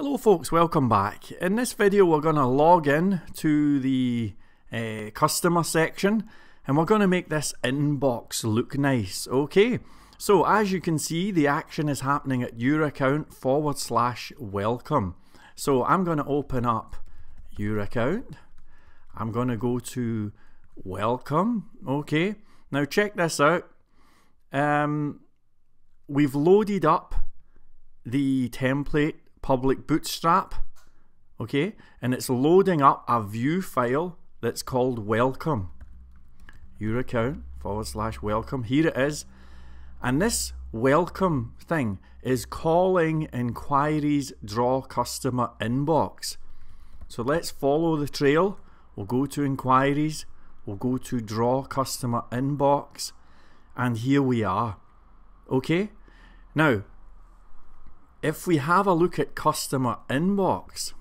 Hello folks, welcome back. In this video we're going to log in to the uh, customer section and we're going to make this inbox look nice. Okay, so as you can see the action is happening at your account forward slash welcome. So I'm going to open up your account. I'm going to go to welcome. Okay, now check this out. Um, we've loaded up the template public bootstrap okay? And it's loading up a view file that's called welcome. Your account forward slash welcome here it is. And this welcome thing is calling inquiries draw customer inbox. So let's follow the trail. We'll go to inquiries. We'll go to draw customer inbox. And here we are okay? Now if we have a look at customer inbox,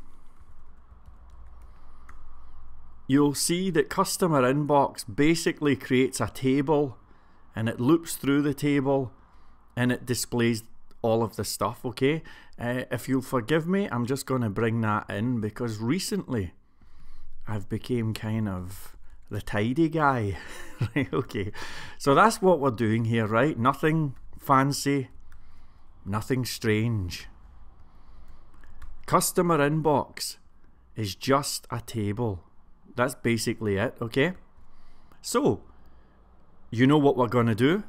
you'll see that customer inbox basically creates a table and it loops through the table and it displays all of the stuff, okay? Uh, if you'll forgive me, I'm just going to bring that in because recently I've became kind of the tidy guy. okay, so that's what we're doing here, right? Nothing fancy, Nothing strange. Customer inbox is just a table. That's basically it, okay? So, you know what we're going to do?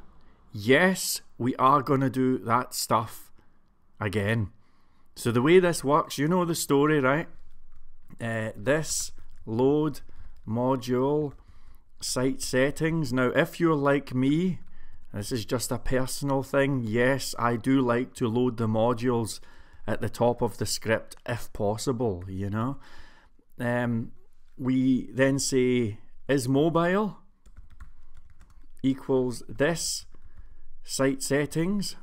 Yes, we are going to do that stuff again. So the way this works, you know the story, right? Uh, this load module site settings. Now, if you're like me this is just a personal thing. Yes, I do like to load the modules at the top of the script if possible, you know. Um, we then say is mobile equals this site settings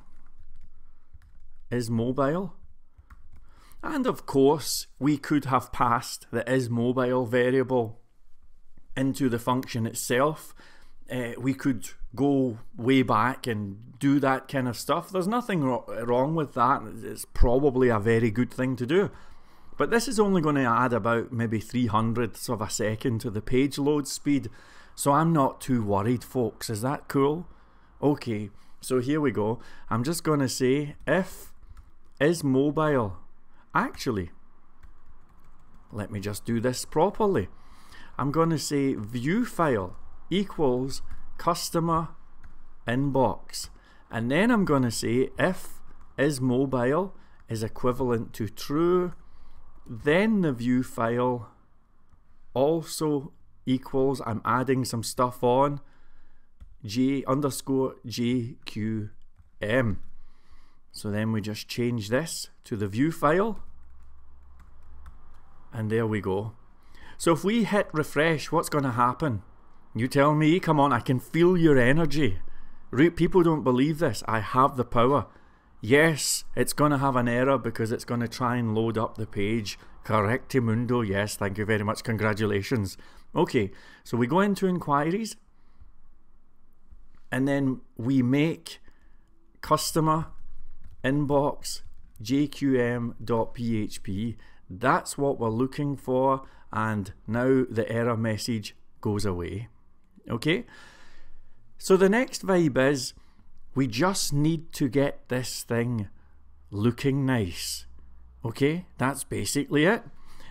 is mobile. And of course, we could have passed the is mobile variable into the function itself. Uh, we could go way back and do that kind of stuff. There's nothing wrong with that. It's probably a very good thing to do. But this is only going to add about maybe three hundredths of a second to the page load speed. So I'm not too worried, folks. Is that cool? Okay, so here we go. I'm just going to say if is mobile. Actually, let me just do this properly. I'm going to say view file equals customer inbox. And then I'm going to say if is mobile is equivalent to true, then the view file also equals, I'm adding some stuff on, j underscore jqm. So then we just change this to the view file. And there we go. So if we hit refresh, what's going to happen? You tell me, come on, I can feel your energy. People don't believe this. I have the power. Yes, it's going to have an error because it's going to try and load up the page. Correctamundo, yes, thank you very much. Congratulations. Okay, so we go into inquiries and then we make customer inbox jqm.php. That's what we're looking for, and now the error message goes away. Okay? So the next vibe is we just need to get this thing looking nice. Okay? That's basically it.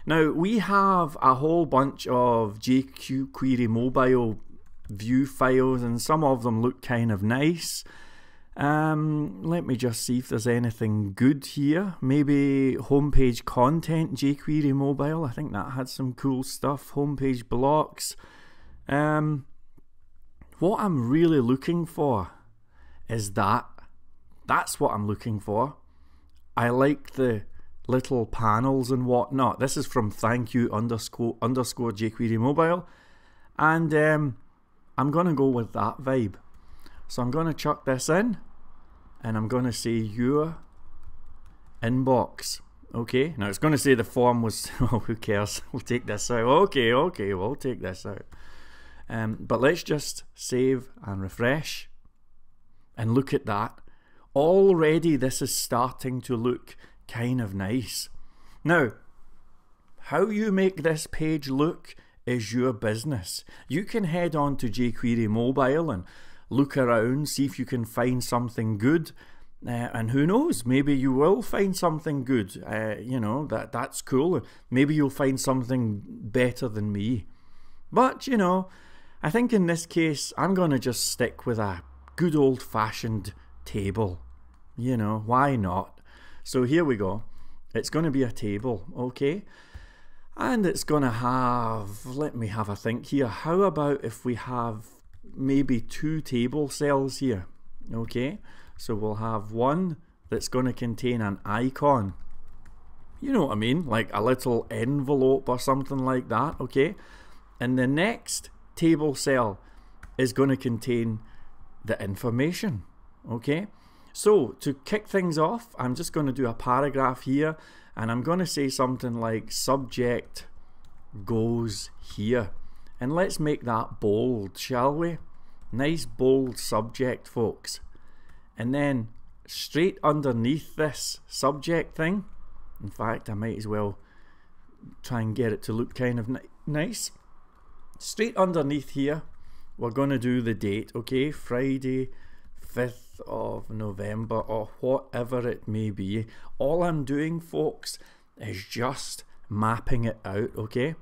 Now, we have a whole bunch of jQuery mobile view files, and some of them look kind of nice. Um, let me just see if there's anything good here. Maybe homepage content jQuery mobile. I think that had some cool stuff. Homepage blocks. Um, what I'm really looking for is that. That's what I'm looking for. I like the little panels and whatnot. This is from thank you underscore underscore jQuery mobile. And um, I'm going to go with that vibe. So I'm going to chuck this in and I'm going to say your inbox. Okay, now it's going to say the form was, oh, who cares? We'll take this out. Okay, okay, we'll take this out. Um, but let's just save and refresh and look at that. Already this is starting to look kind of nice. Now, how you make this page look is your business. You can head on to jQuery Mobile and look around, see if you can find something good. Uh, and who knows? Maybe you will find something good. Uh, you know that that's cool. Maybe you'll find something better than me. But you know, I think in this case, I'm gonna just stick with a good old-fashioned table. You know, why not? So here we go. It's going to be a table, okay? And it's going to have, let me have a think here. How about if we have maybe two table cells here? Okay, so we'll have one that's going to contain an icon. You know what I mean? Like a little envelope or something like that, okay? And the next table cell is going to contain the information, okay? So to kick things off, I'm just going to do a paragraph here and I'm going to say something like subject goes here. And let's make that bold, shall we? Nice bold subject, folks. And then straight underneath this subject thing, in fact, I might as well try and get it to look kind of ni nice. Straight underneath here, we're going to do the date, okay? Friday, 5th of November or whatever it may be. All I'm doing, folks, is just mapping it out, okay?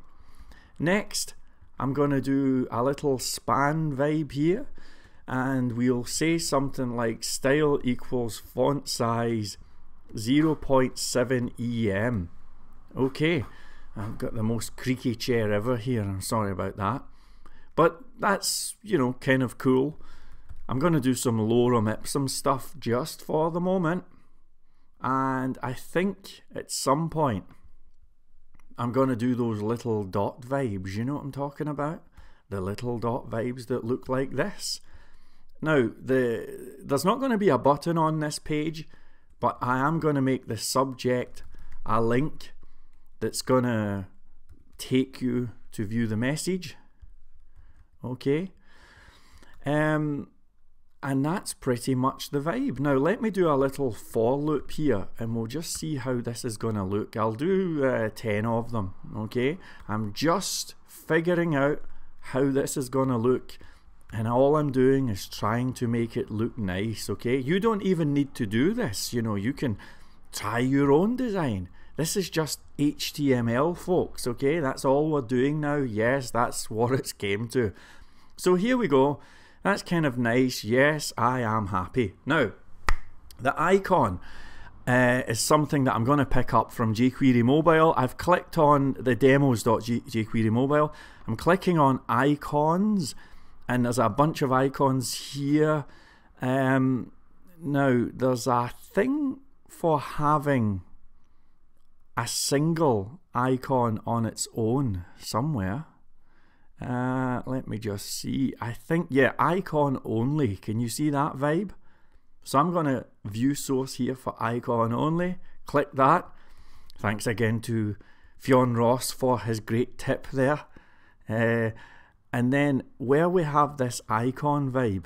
Next, I'm going to do a little span vibe here and we'll say something like style equals font size 0.7 EM. Okay, I've got the most creaky chair ever here, I'm sorry about that. But that's, you know, kind of cool. I'm going to do some lorem ipsum stuff just for the moment. And I think at some point I'm going to do those little dot vibes. You know what I'm talking about? The little dot vibes that look like this. Now, the there's not going to be a button on this page, but I am going to make the subject a link that's going to take you to view the message. Okay. Um, and that's pretty much the vibe. Now let me do a little for loop here and we'll just see how this is going to look. I'll do uh, 10 of them, okay? I'm just figuring out how this is going to look and all I'm doing is trying to make it look nice, okay? You don't even need to do this, you know, you can try your own design. This is just HTML, folks, okay? That's all we're doing now. Yes, that's what it's came to. So here we go. That's kind of nice. Yes, I am happy. Now, the icon uh, is something that I'm going to pick up from jQuery Mobile. I've clicked on the demos.jQuery Mobile. I'm clicking on icons, and there's a bunch of icons here. Um, now, there's a thing for having a single icon on its own somewhere. Uh, let me just see. I think, yeah, icon only. Can you see that vibe? So I'm going to view source here for icon only. Click that. Thanks again to Fionn Ross for his great tip there. Uh, and then where we have this icon vibe,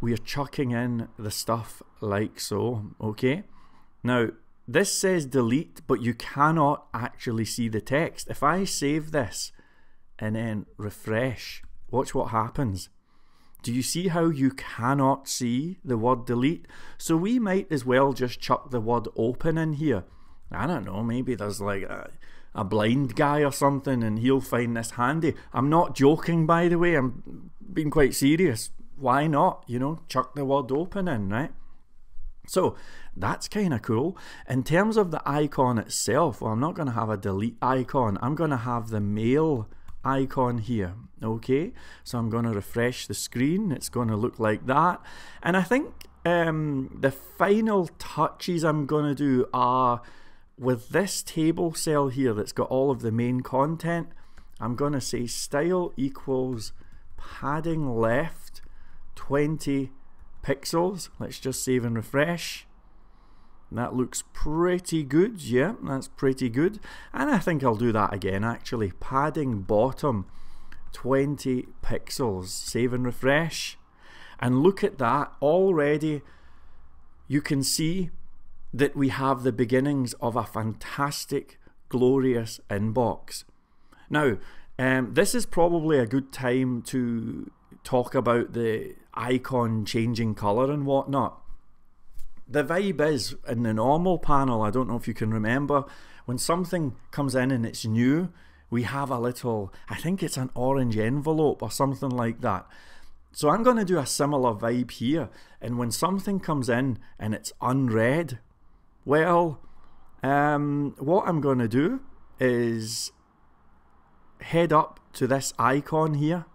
we are chucking in the stuff like so, okay? Now, this says delete, but you cannot actually see the text. If I save this and then refresh, watch what happens. Do you see how you cannot see the word delete? So we might as well just chuck the word open in here. I don't know, maybe there's like a, a blind guy or something and he'll find this handy. I'm not joking, by the way, I'm being quite serious. Why not? You know, chuck the word open in, right? So that's kind of cool. In terms of the icon itself, well, I'm not going to have a delete icon. I'm going to have the mail icon here. Okay, so I'm going to refresh the screen. It's going to look like that. And I think um, the final touches I'm going to do are with this table cell here that's got all of the main content. I'm going to say style equals padding left 20 pixels. Let's just save and refresh. That looks pretty good, yeah, that's pretty good. And I think I'll do that again actually. Padding bottom 20 pixels. Save and refresh. And look at that, already you can see that we have the beginnings of a fantastic, glorious inbox. Now, um, this is probably a good time to talk about the icon changing colour and whatnot. The vibe is in the normal panel, I don't know if you can remember, when something comes in and it's new, we have a little, I think it's an orange envelope or something like that. So I'm going to do a similar vibe here. And when something comes in and it's unread, well, um, what I'm going to do is head up to this icon here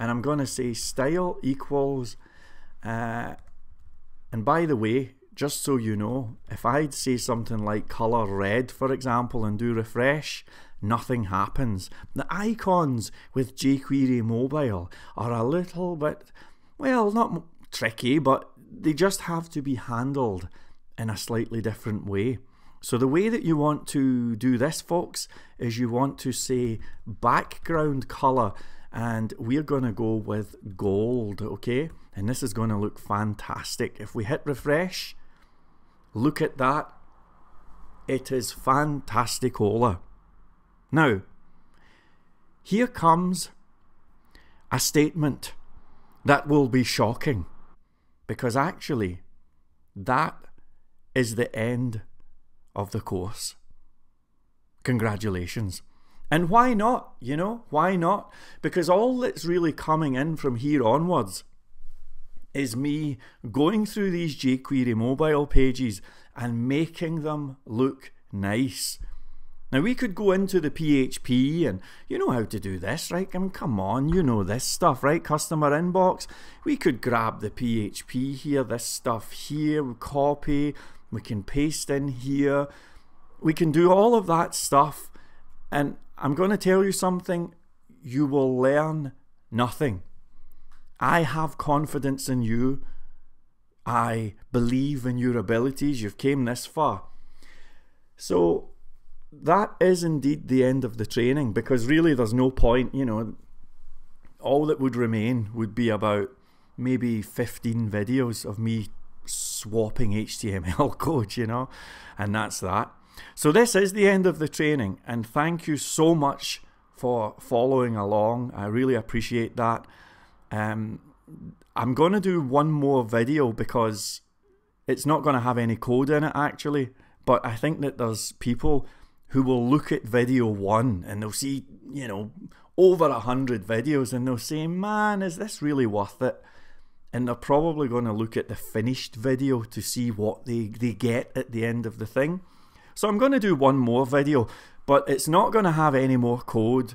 and I'm going to say style equals uh, and by the way just so you know if I'd say something like color red for example and do refresh nothing happens. The icons with jQuery mobile are a little bit well not tricky but they just have to be handled in a slightly different way. So the way that you want to do this, folks, is you want to say background color and we're going to go with gold, okay? And this is going to look fantastic. If we hit refresh, look at that. It is fantasticola. Now, here comes a statement that will be shocking because actually that is the end of the course. Congratulations. And why not? You know, why not? Because all that's really coming in from here onwards is me going through these jQuery mobile pages and making them look nice. Now we could go into the PHP and you know how to do this, right? I mean, come on, you know this stuff, right? Customer inbox. We could grab the PHP here, this stuff here, copy, we can paste in here, we can do all of that stuff. And I'm going to tell you something, you will learn nothing. I have confidence in you. I believe in your abilities. You've came this far. So that is indeed the end of the training because really there's no point, you know, all that would remain would be about maybe 15 videos of me swapping HTML code, you know, and that's that. So this is the end of the training, and thank you so much for following along. I really appreciate that. Um, I'm going to do one more video because it's not going to have any code in it actually, but I think that there's people who will look at video one and they'll see, you know, over a hundred videos and they'll say, man, is this really worth it? and they're probably going to look at the finished video to see what they, they get at the end of the thing. So I'm going to do one more video, but it's not going to have any more code.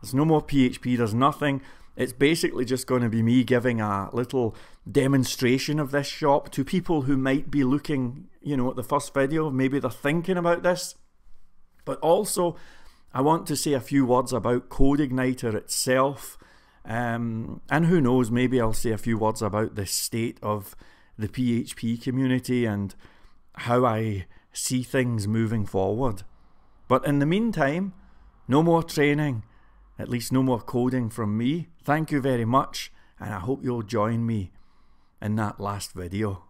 There's no more PHP, there's nothing. It's basically just going to be me giving a little demonstration of this shop to people who might be looking, you know, at the first video. Maybe they're thinking about this. But also, I want to say a few words about CodeIgniter itself um, and who knows, maybe I'll say a few words about the state of the PHP community and how I see things moving forward. But in the meantime, no more training, at least no more coding from me. Thank you very much, and I hope you'll join me in that last video.